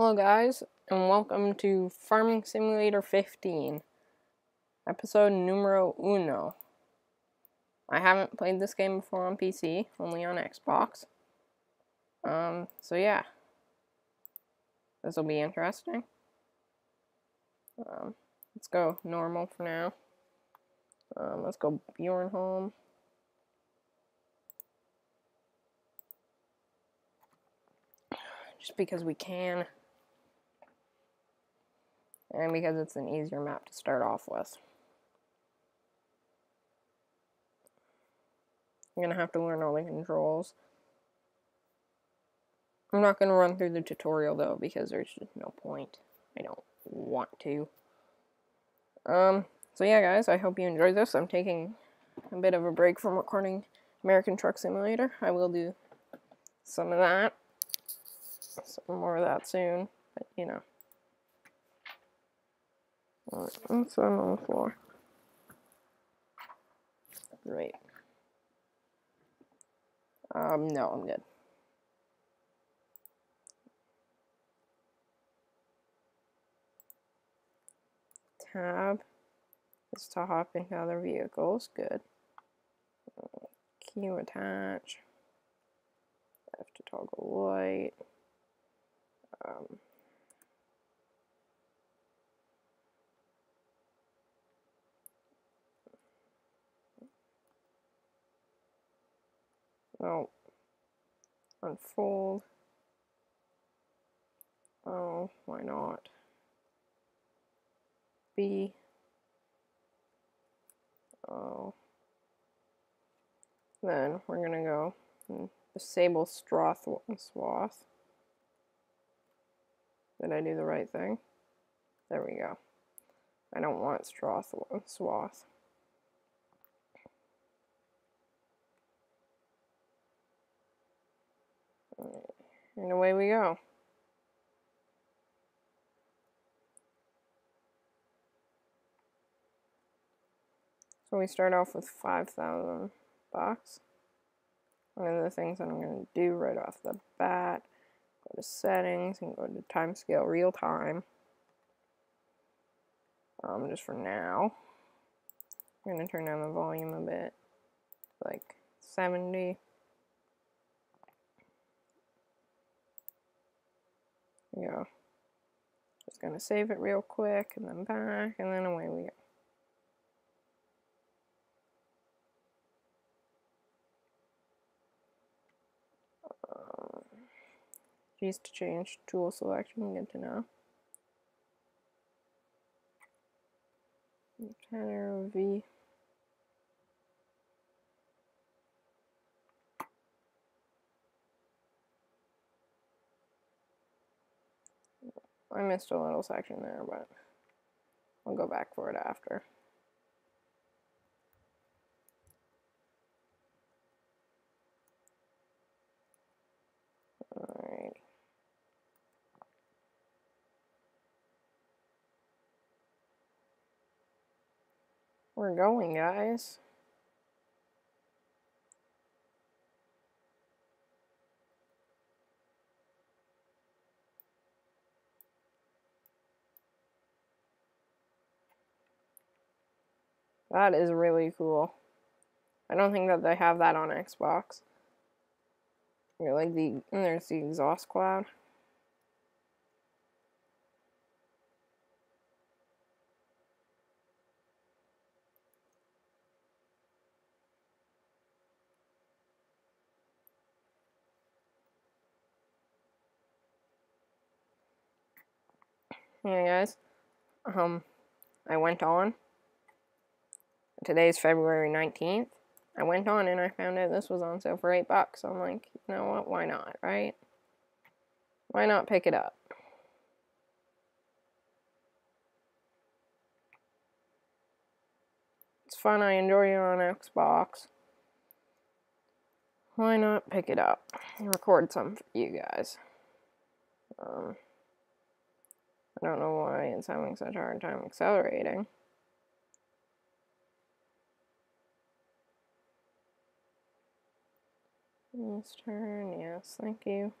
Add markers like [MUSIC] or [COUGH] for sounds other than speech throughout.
Hello, guys, and welcome to Farming Simulator 15, episode numero uno. I haven't played this game before on PC, only on Xbox. Um, so yeah. This will be interesting. Um, let's go normal for now. Um, let's go Bjornholm. [SIGHS] Just because we can. And because it's an easier map to start off with. I'm going to have to learn all the controls. I'm not going to run through the tutorial though because there's just no point. I don't want to. Um, so yeah guys, I hope you enjoyed this. I'm taking a bit of a break from recording American Truck Simulator. I will do some of that. Some more of that soon, but you know. Alright, sit on the floor. Great. Um, no, I'm good. Tab is to hop into other vehicles. Good. Q attach. F to toggle light. Um, No. Unfold. Oh, why not? B. Oh. Then we're gonna go and disable swath swath. Did I do the right thing? There we go. I don't want swath swath. And away we go. So we start off with 5,000 bucks. One of the things that I'm going to do right off the bat, go to settings and go to time scale real time. Um, just for now. I'm going to turn down the volume a bit, like 70. Go. Just gonna save it real quick and then back and then away we go. Um, G's to change tool selection, good to know. V. I missed a little section there, but I'll go back for it after. Alright. We're going, guys. That is really cool. I don't think that they have that on Xbox. You're like the there's the exhaust cloud. Hey guys, um, I went on Today's February 19th. I went on and I found out this was on sale for 8 bucks. I'm like, you know what? Why not, right? Why not pick it up? It's fun. I enjoy it on Xbox. Why not pick it up and record some for you guys? Um, I don't know why it's having such a hard time accelerating. This turn, yes, thank you.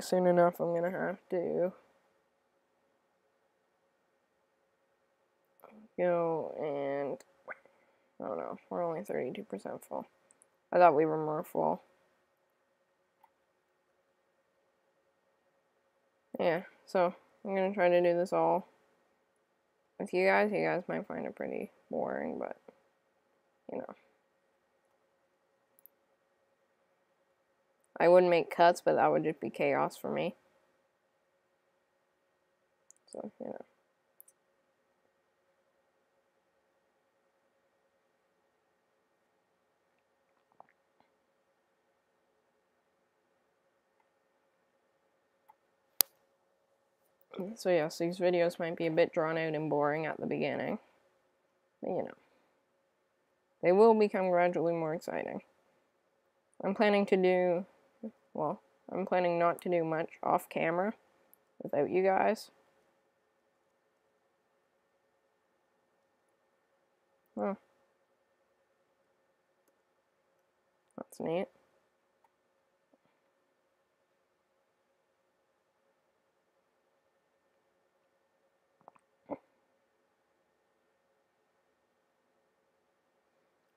soon enough I'm gonna have to go and I don't know, we're only 32% full. I thought we were more full. Yeah, so I'm gonna try to do this all with you guys. You guys might find it pretty boring, but you know. I wouldn't make cuts, but that would just be chaos for me. So, you know. So yes, these videos might be a bit drawn out and boring at the beginning. But you know. They will become gradually more exciting. I'm planning to do well, I'm planning not to do much off camera without you guys. Oh. That's neat.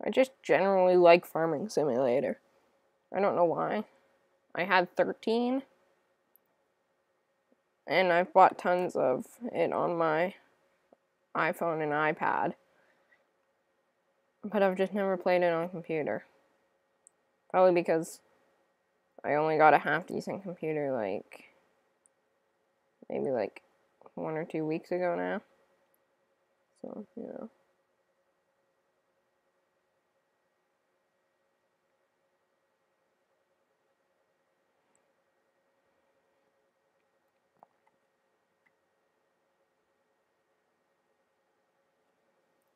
I just generally like Farming Simulator. I don't know why. I had 13. And I've bought tons of it on my iPhone and iPad. But I've just never played it on computer. Probably because I only got a half decent computer like maybe like one or two weeks ago now. So, you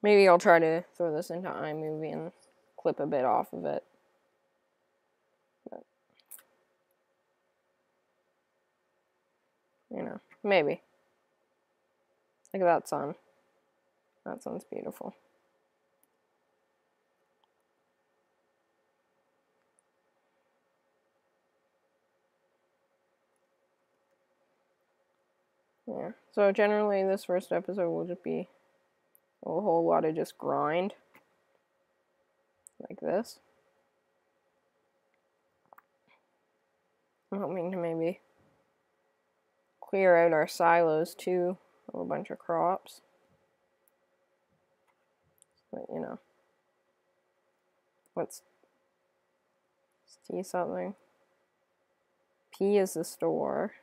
Maybe I'll try to throw this into iMovie and clip a bit off of it. But, you know, maybe. Look at that sun. That sun's beautiful. Yeah, so generally this first episode will just be a whole lot of just grind like this. I'm hoping to maybe clear out our silos too a bunch of crops. But you know, let's see something. P is the store.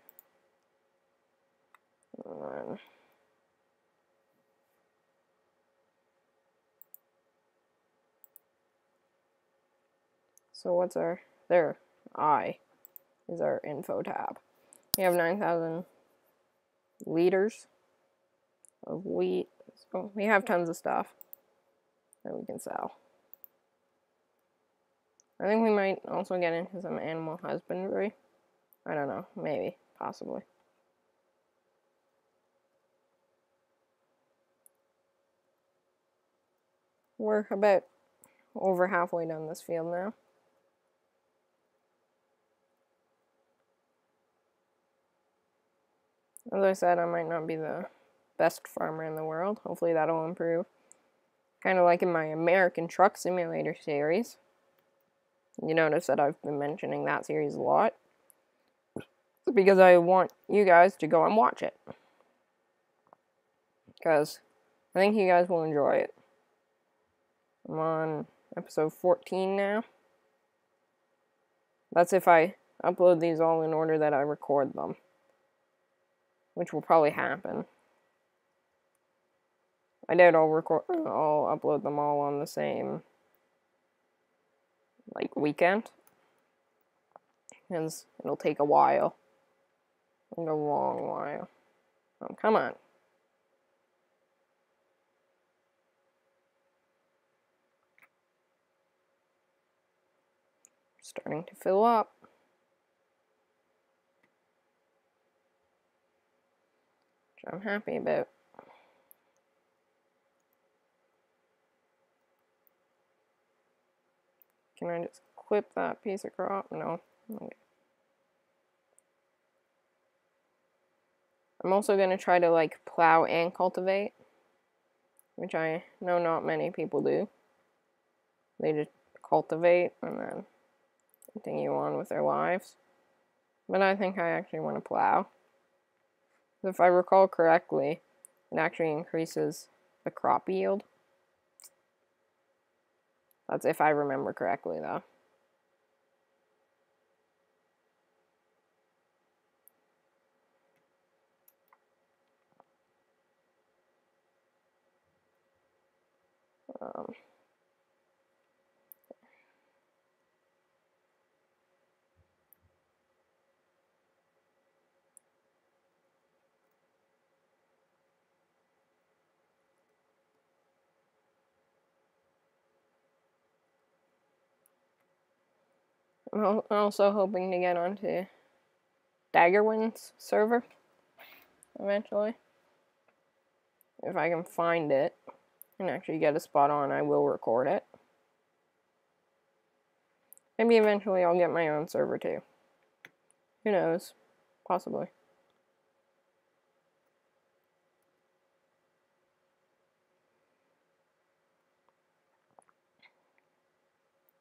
So what's our, there, I is our info tab. We have 9,000 liters of wheat. So we have tons of stuff that we can sell. I think we might also get into some animal husbandry. I don't know, maybe, possibly. We're about over halfway down this field now. As I said, I might not be the best farmer in the world. Hopefully that'll improve. Kind of like in my American Truck Simulator series. You notice that I've been mentioning that series a lot. Because I want you guys to go and watch it. Because I think you guys will enjoy it. I'm on episode 14 now. That's if I upload these all in order that I record them which will probably happen. I doubt I'll record, I'll upload them all on the same, like, weekend. Because it'll take a while. a long while. Oh, come on. Starting to fill up. I'm happy about. Can I just clip that piece of crop? No. Okay. I'm also going to try to like plow and cultivate, which I know not many people do. They just cultivate and then continue on with their lives. But I think I actually want to plow. If I recall correctly, it actually increases the crop yield. That's if I remember correctly, though. Um, I'm also hoping to get onto Daggerwin's server eventually. If I can find it and actually get a spot on, I will record it. Maybe eventually I'll get my own server too. Who knows? Possibly.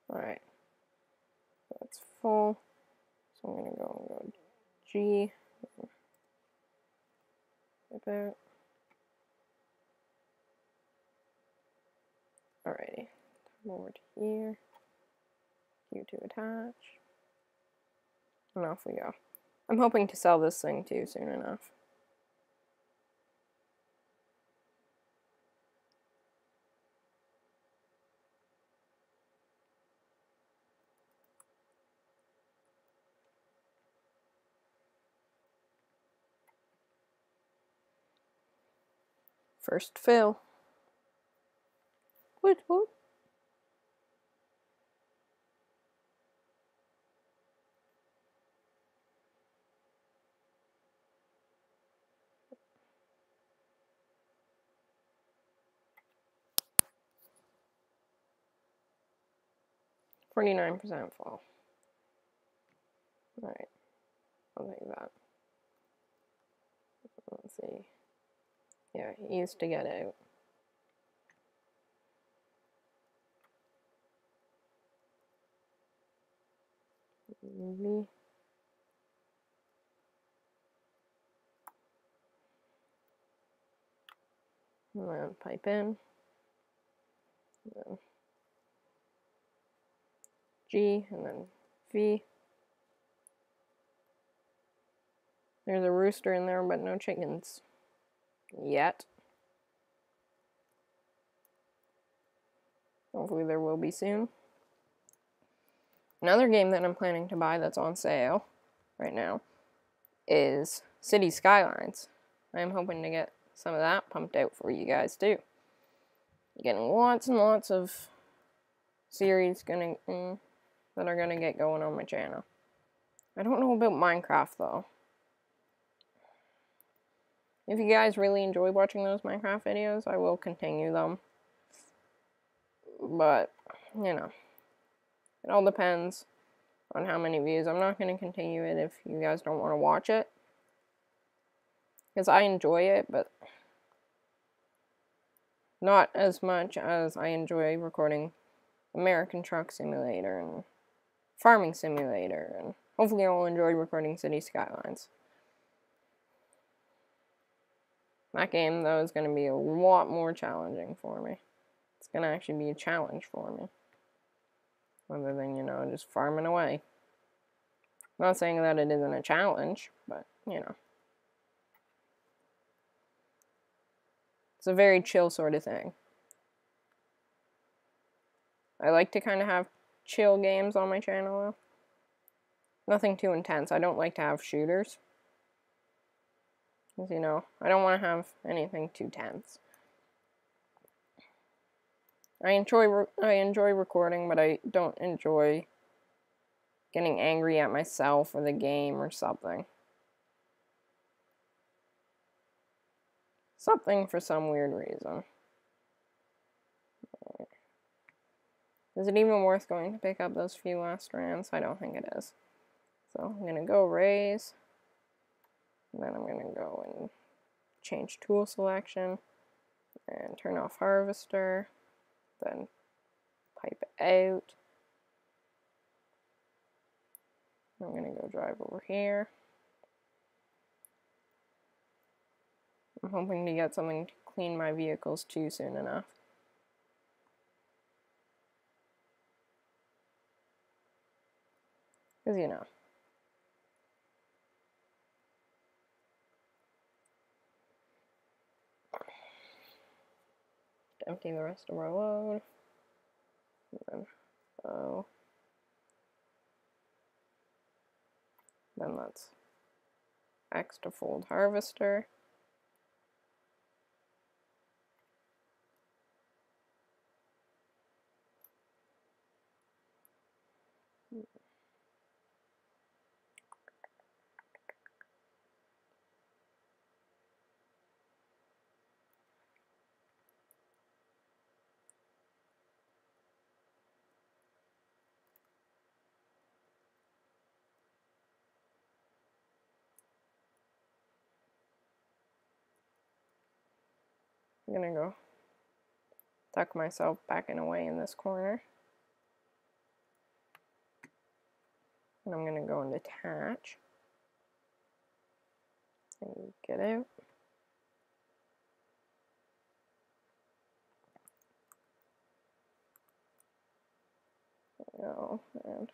Alright that's full. So I'm to go, and go G. It. Alrighty. Come over to here. Q to attach. And off we go. I'm hoping to sell this thing too soon enough. First fill. What, what? Forty-nine percent fall. All right, I'll take that. Let's see. Yeah, he used to get out. Maybe. And then pipe in. Then G and then V. There's a rooster in there, but no chickens yet. Hopefully there will be soon. Another game that I'm planning to buy that's on sale right now is City Skylines. I'm hoping to get some of that pumped out for you guys too. Getting lots and lots of series gonna mm, that are gonna get going on my channel. I don't know about Minecraft though. If you guys really enjoy watching those Minecraft videos, I will continue them. But, you know, it all depends on how many views. I'm not going to continue it if you guys don't want to watch it. Because I enjoy it, but not as much as I enjoy recording American Truck Simulator and Farming Simulator, and hopefully I'll enjoy recording City Skylines. That game, though, is going to be a lot more challenging for me. It's going to actually be a challenge for me. Other than, you know, just farming away. I'm not saying that it isn't a challenge, but, you know. It's a very chill sort of thing. I like to kind of have chill games on my channel, though. Nothing too intense. I don't like to have shooters. Because, you know, I don't want to have anything too tense. I enjoy I enjoy recording, but I don't enjoy getting angry at myself or the game or something. Something for some weird reason. Is it even worth going to pick up those few last strands? I don't think it is. So I'm going to go raise And then I'm going to go and change tool selection and turn off harvester, then pipe out. I'm going to go drive over here. I'm hoping to get something to clean my vehicles too soon enough. Because, you know. Empty the rest of our load. And then, oh. Then let's X to fold harvester. I'm gonna go tuck myself back in away in this corner. And I'm gonna go and attach and get out. Go and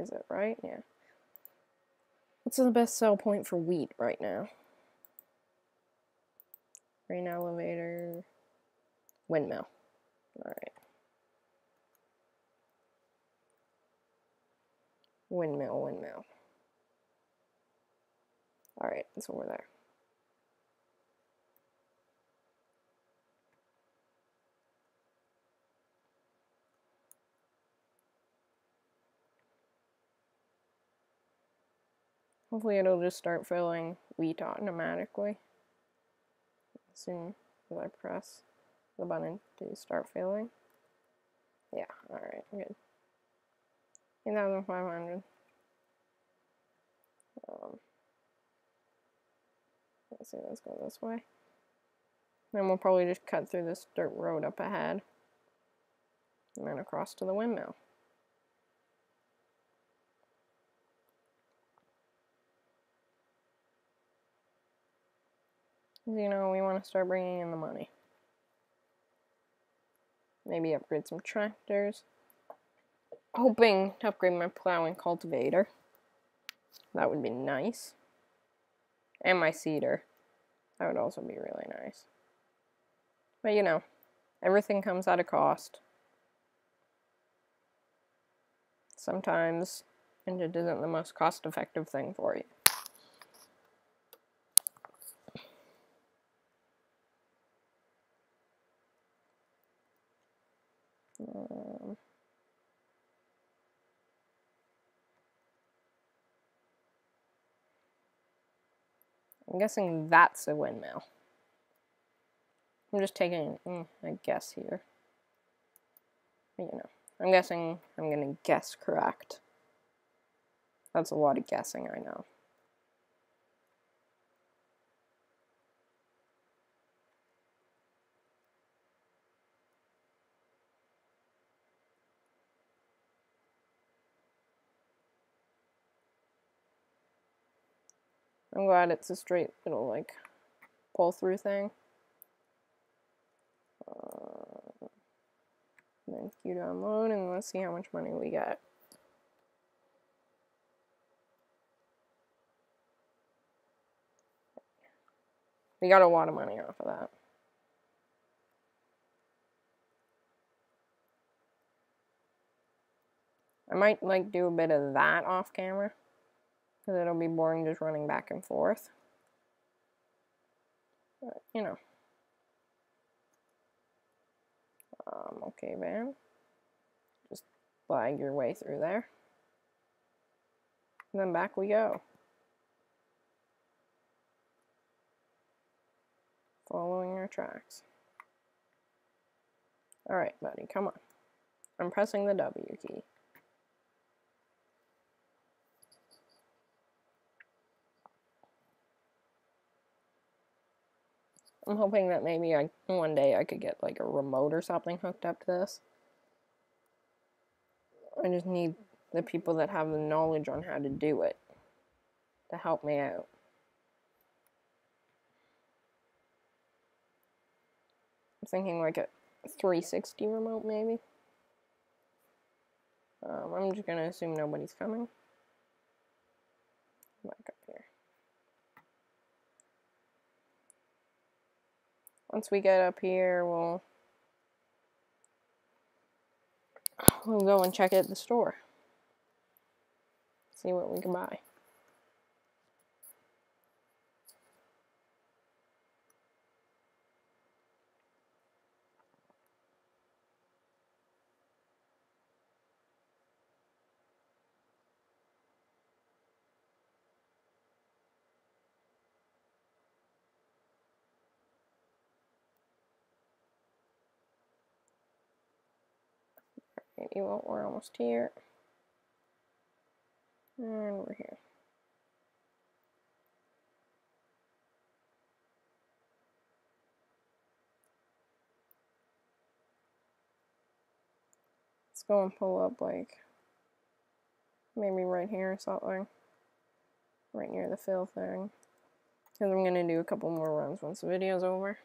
is it right? Yeah. What's the best sell point for wheat right now? Grain elevator, windmill. All right. Windmill, windmill. All right, so we're there. Hopefully it'll just start filling wheat automatically as soon as I press the button to start filling. Yeah, alright, good. 8,500. Um, let's see, let's go this way. Then we'll probably just cut through this dirt road up ahead. And then across to the windmill. You know, we want to start bringing in the money. Maybe upgrade some tractors. Hoping to upgrade my plow and cultivator. That would be nice. And my seeder. That would also be really nice. But you know, everything comes at a cost. Sometimes, and it isn't the most cost effective thing for you. I'm guessing that's a windmill. I'm just taking mm, a guess here. You know, I'm guessing I'm to guess correct. That's a lot of guessing, I know. I'm glad it's a straight little like pull through thing. Uh, then queue download and let's see how much money we get. We got a lot of money off of that. I might like do a bit of that off camera because it'll be boring just running back and forth. But, you know. Um, okay, man. Just flag your way through there. And then back we go. Following our tracks. Alright, buddy, come on. I'm pressing the W key. I'm hoping that maybe I one day I could get like a remote or something hooked up to this. I just need the people that have the knowledge on how to do it to help me out. I'm thinking like a 360 remote maybe. Um, I'm just gonna assume nobody's coming. Back up here. Once we get up here, we'll we'll go and check at the store. See what we can buy. You won't, we're almost here. And we're here. Let's go and pull up like maybe right here or something. Right near the fill thing. Because I'm going to do a couple more runs once the video's over.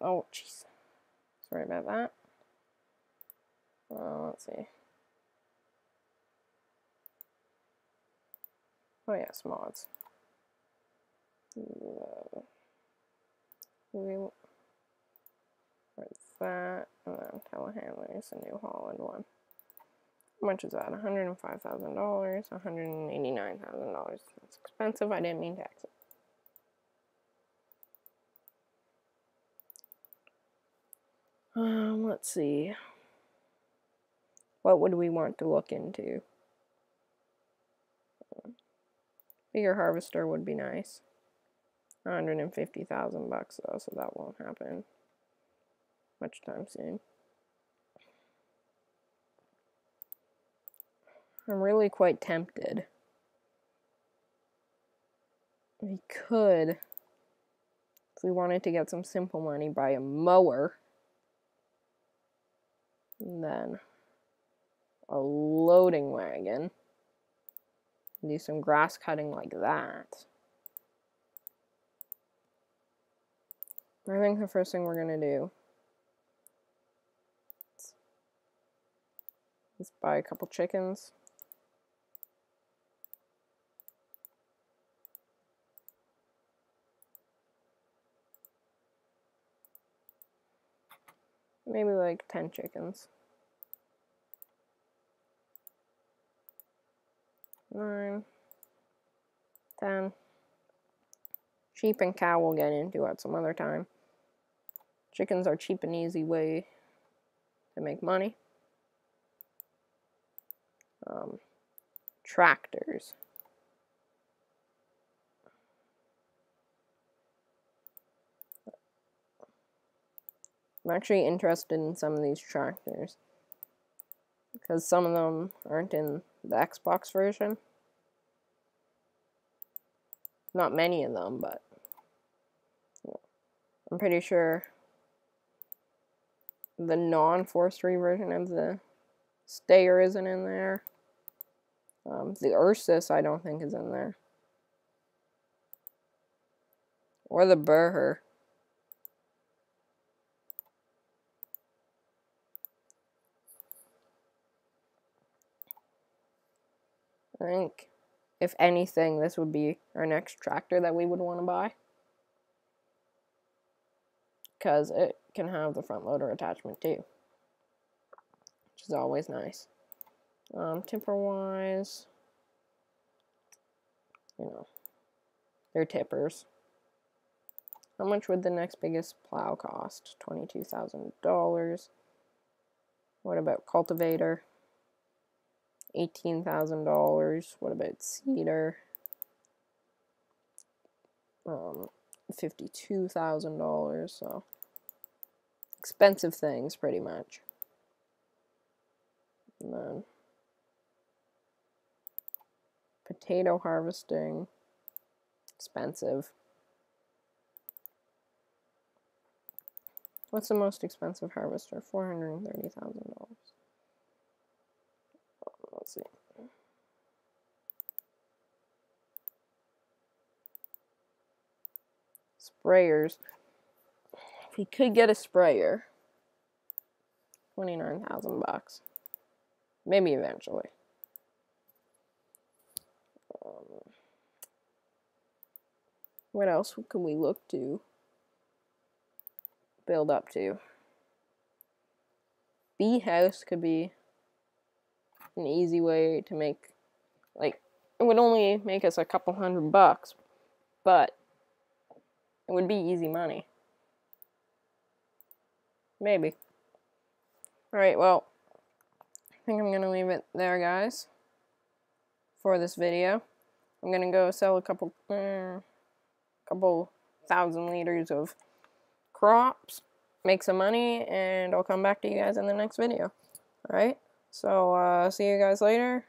Oh, jeez. Sorry about that. Uh, let's see. Oh yes, mods. Uh, we that, and then telehandlers, a New Holland one. How much is that? $105,000, $189,000. That's expensive. I didn't mean tax it. Um, let's see. What would we want to look into? Um, Bigger harvester would be nice. 150,000 bucks though, so that won't happen much time soon. I'm really quite tempted. We could, if we wanted to get some simple money, buy a mower. And then a loading wagon. Do some grass cutting like that. I think the first thing we're going to do is buy a couple chickens. Maybe like 10 chickens. Nine, ten. Sheep and cow we'll get into at some other time. Chickens are cheap and easy way to make money. Um, tractors. I'm actually interested in some of these tractors because some of them aren't in the Xbox version. Not many of them, but I'm pretty sure the non-forestry version of the Steyr isn't in there. Um, the Ursus I don't think is in there. Or the Buhrer. I think, if anything, this would be our next tractor that we would want to buy. Because it can have the front loader attachment too. Which is always nice. Um, wise, you know, they're tippers. How much would the next biggest plow cost? $22,000. What about cultivator? $18,000. What about seeder? Um, $52,000, so expensive things pretty much. And then potato harvesting, expensive. What's the most expensive harvester? $430,000. Let's see. Sprayers. If we could get a sprayer, twenty nine thousand bucks. Maybe eventually. Um, what else can we look to build up to? Bee house could be an easy way to make, like, it would only make us a couple hundred bucks, but it would be easy money. Maybe. Alright, well, I think I'm going to leave it there, guys, for this video. I'm going to go sell a couple, uh, couple thousand liters of crops, make some money, and I'll come back to you guys in the next video. Alright? So, uh, see you guys later.